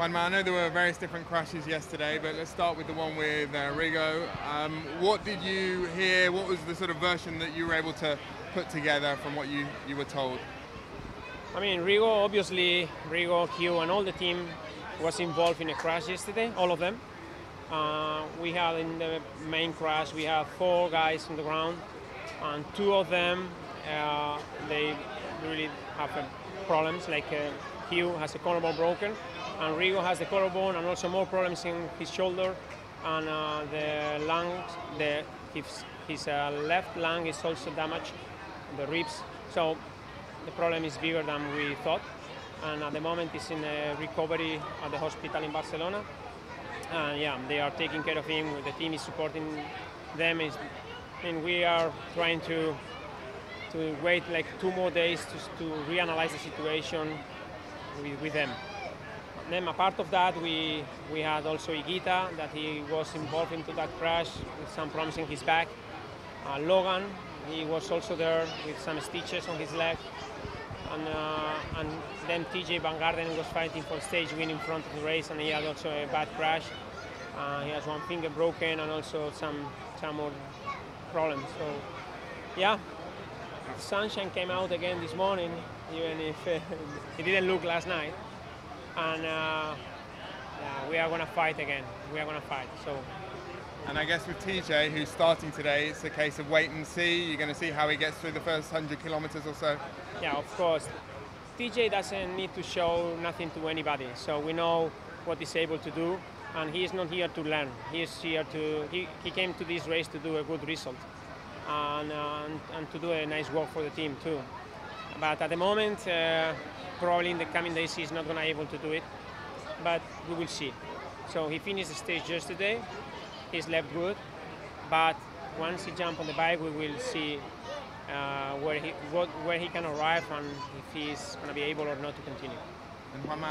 Juanma, I know there were various different crashes yesterday, but let's start with the one with uh, Rigo. Um, what did you hear? What was the sort of version that you were able to put together from what you, you were told? I mean, Rigo, obviously, Rigo, Hugh, and all the team was involved in a crash yesterday, all of them. Uh, we had in the main crash, we have four guys on the ground, and two of them, uh, they really have uh, problems, like uh, Hugh has a collarbone broken, and Rigo has the collarbone and also more problems in his shoulder, and uh, the lungs, the, his, his uh, left lung is also damaged, the ribs. So the problem is bigger than we thought, and at the moment it's in recovery at the hospital in Barcelona. And yeah, they are taking care of him. The team is supporting them. And we are trying to to wait like two more days to, to reanalyze the situation with, with them. Then apart of that, we we had also Higuita that he was involved into that crash with some problems in his back. Uh, Logan, he was also there with some stitches on his leg. And, uh, and then TJ Van Garderen was fighting for stage win in front of the race, and he had also a bad crash. Uh, he has one finger broken and also some some more problems. So, yeah, sunshine came out again this morning, even if it didn't look last night. And uh, yeah, we are gonna fight again. We are gonna fight. So. And I guess with TJ, who's starting today, it's a case of wait and see. You're going to see how he gets through the first 100 kilometers or so. Yeah, of course. TJ doesn't need to show nothing to anybody, so we know what he's able to do, and he is not here to learn. He is here to. He, he came to this race to do a good result, and, uh, and, and to do a nice work for the team too. But at the moment, uh, probably in the coming days, he's not going to be able to do it, but we will see. So he finished the stage yesterday. He's left good, but once he jump on the bike, we will see uh, where he what, where he can arrive and if he's going to be able or not to continue.